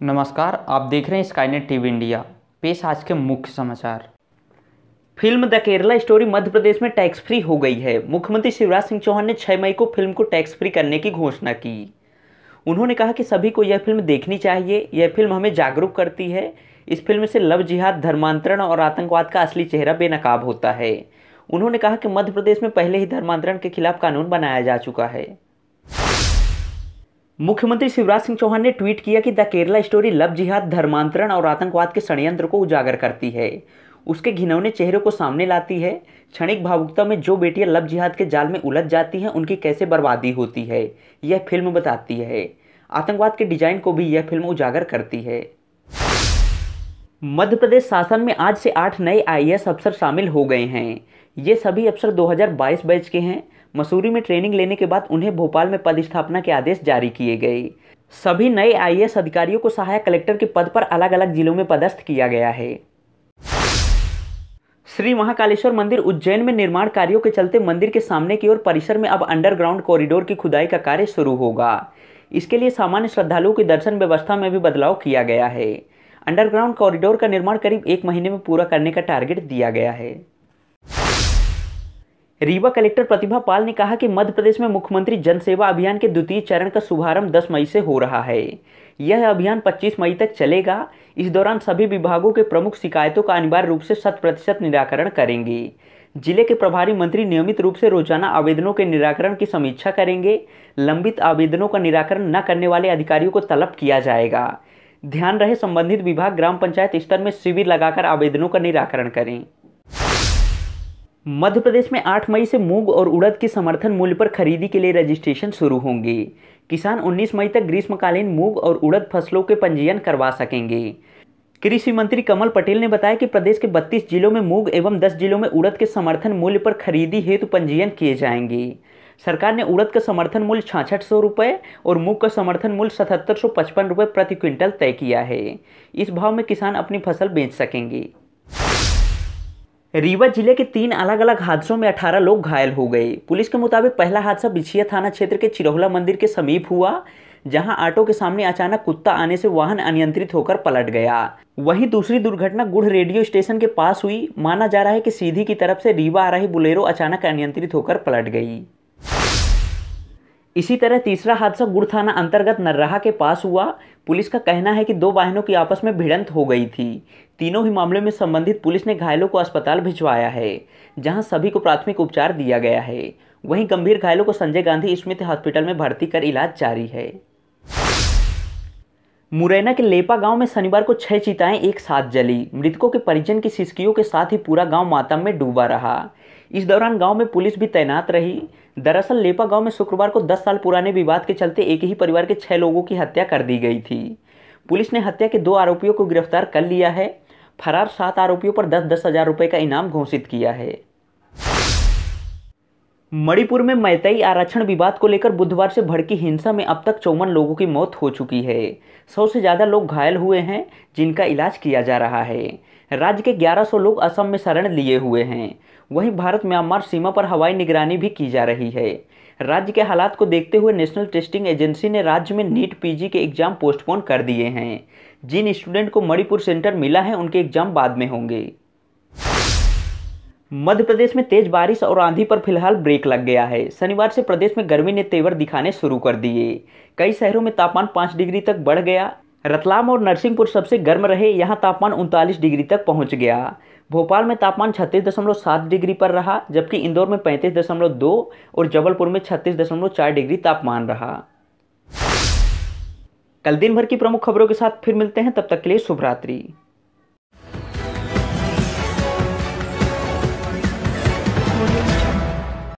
नमस्कार, आप देख रहे हैं स्काईनेट टीवी इंडिया पेश आज के मुख्य समाचार। Film the Kerala story Madhya Pradesh में टैक्स फ्री हो गई है। मुख्यमंत्री शिवराज सिंह चौहान ने 6 मई को फ़िल्म को टैक्स फ्री करने की घोषणा की। उन्होंने कहा कि सभी को यह फ़िल्म देखनी चाहिए। यह फ़िल्म हमें जागरूक करती है। इस फ़िल्म से लव जिहाद, धर्मांतरण और आतंकवाद का असली चेहरा बेनकाब होता है। उन्होंने कहा कि मध्य प्रदेश में पहले ही धर्मांतरण के खिलाफ कानून बनाया जा चुका है। मुख्यमंत्री शिवराज सिंह चौहान ने ट्वीट किया कि द केरला स्टोरी लव जिहाद, धर्मांतरण और आतंकवाद के षड्यंत्र को उजागर करती है। उसके घिनौने चेहरे को सामने लाती है। क्षणिक भावुकता में जो बेटियाँ लव जिहाद के जाल में उलझ जाती हैं, उनकी कैसे बर्बादी होती है, यह फ़िल्म बताती है। आतंकवाद के डिज़ाइन को भी यह फ़िल्म उजागर करती है। मध्य प्रदेश शासन में आज से आठ नए आईएएस अफसर शामिल हो गए हैं। ये सभी अफसर 2022 बैच के हैं। मसूरी में ट्रेनिंग लेने के बाद उन्हें भोपाल में पदस्थापना के आदेश जारी किए गए। सभी नए आईएएस अधिकारियों को सहायक कलेक्टर के पद पर अलग अलग जिलों में पदस्थ किया गया है। श्री महाकालेश्वर मंदिर उज्जैन में निर्माण कार्यों के चलते मंदिर के सामने की ओर परिसर में अब अंडरग्राउंड कॉरिडोर की खुदाई का कार्य शुरू होगा। इसके लिए सामान्य श्रद्धालुओं की दर्शन व्यवस्था में भी बदलाव किया गया है। अंडरग्राउंड कॉरिडोर का निर्माण करीब एक महीने में पूरा करने का टारगेट दिया गया है। रीवा कलेक्टर प्रतिभा पाल ने कहा कि मध्य प्रदेश में मुख्यमंत्री जनसेवा अभियान के द्वितीय चरण का शुभारंभ 10 मई से हो रहा है। यह अभियान 25 मई तक चलेगा। इस दौरान सभी विभागों के प्रमुख शिकायतों का अनिवार्य रूप से शत प्रतिशत निराकरण करेंगे। ज़िले के प्रभारी मंत्री नियमित रूप से रोज़ाना आवेदनों के निराकरण की समीक्षा करेंगे। लंबित आवेदनों का निराकरण न करने वाले अधिकारियों को तलब किया जाएगा। ध्यान रहे संबंधित विभाग ग्राम पंचायत स्तर में शिविर लगाकर आवेदनों का निराकरण करें। मध्य प्रदेश में 8 मई से मूंग और उड़द के समर्थन मूल्य पर खरीदी के लिए रजिस्ट्रेशन शुरू होंगे। किसान 19 मई तक ग्रीष्मकालीन मूंग और उड़द फ़सलों के पंजीयन करवा सकेंगे। कृषि मंत्री कमल पटेल ने बताया कि प्रदेश के 32 जिलों में मूंग एवं 10 जिलों में उड़द के समर्थन मूल्य पर खरीदी हेतु पंजीयन किए जाएँगे। सरकार ने उड़द का समर्थन मूल्य छाछठ सौ रुपये और मूंग का समर्थन मूल्य सतहत्तर सौ पचपन रुपये प्रति क्विंटल तय किया है। इस भाव में किसान अपनी फ़सल बेच सकेंगे। रीवा ज़िले के तीन अलग अलग हादसों में 18 लोग घायल हो गए। पुलिस के मुताबिक पहला हादसा बिछिया थाना क्षेत्र के चिरोहला मंदिर के समीप हुआ, जहाँ ऑटो के सामने अचानक कुत्ता आने से वाहन अनियंत्रित होकर पलट गया। वहीं दूसरी दुर्घटना गुढ़ रेडियो स्टेशन के पास हुई। माना जा रहा है कि सीधी की तरफ़ से रीवा आ रही बुलेरो अचानक अनियंत्रित होकर पलट गई। इसी तरह तीसरा हादसा गुड़ थाना अंतर्गत नर्राहा के पास हुआ। पुलिस का कहना है कि दो वाहनों की आपस में भिड़ंत हो गई थी। तीनों ही मामले में संबंधित पुलिस ने घायलों को अस्पताल भिजवाया है, जहाँ सभी को प्राथमिक उपचार दिया गया है। वहीं गंभीर घायलों को संजय गांधी स्मृति हॉस्पिटल में भर्ती कर इलाज जारी है। मुरैना के लेपा गाँव में शनिवार को छह चिताएँ एक साथ जली। मृतकों के परिजन की सिसकियों के साथ ही पूरा गाँव मातम में डूबा रहा। इस दौरान गाँव में पुलिस भी तैनात रही। दरअसल, लेपा गाँव में शुक्रवार को 10 साल पुराने विवाद के चलते एक ही परिवार के छह लोगों की हत्या कर दी गई थी। पुलिस ने हत्या के दो आरोपियों को गिरफ़्तार कर लिया है। फरार सात आरोपियों पर दस दस हज़ार रुपये का इनाम घोषित किया है। मणिपुर में मैतई आरक्षण विवाद को लेकर बुधवार से भड़की हिंसा में अब तक चौवन लोगों की मौत हो चुकी है। सौ से ज़्यादा लोग घायल हुए हैं, जिनका इलाज किया जा रहा है। राज्य के 1100 लोग असम में शरण लिए हुए हैं। वहीं भारत म्यांमार सीमा पर हवाई निगरानी भी की जा रही है। राज्य के हालात को देखते हुए नेशनल टेस्टिंग एजेंसी ने राज्य में नीट पीजी के एग्ज़ाम पोस्टपोन कर दिए हैं। जिन स्टूडेंट को मणिपुर सेंटर मिला है, उनके एग्ज़ाम बाद में होंगे। मध्य प्रदेश में तेज बारिश और आंधी पर फ़िलहाल ब्रेक लग गया है। शनिवार से प्रदेश में गर्मी ने तेवर दिखाने शुरू कर दिए। कई शहरों में तापमान पाँच डिग्री तक बढ़ गया। रतलाम और नरसिंहपुर सबसे गर्म रहे, यहाँ तापमान उनतालीस डिग्री तक पहुँच गया। भोपाल में तापमान छत्तीस दशमलव सात डिग्री पर रहा, जबकि इंदौर में पैंतीस दशमलव दो और जबलपुर में छत्तीस दशमलव चार डिग्री तापमान रहा। कल दिन भर की प्रमुख खबरों के साथ फिर मिलते हैं, तब तक के लिए शुभ रात्रि।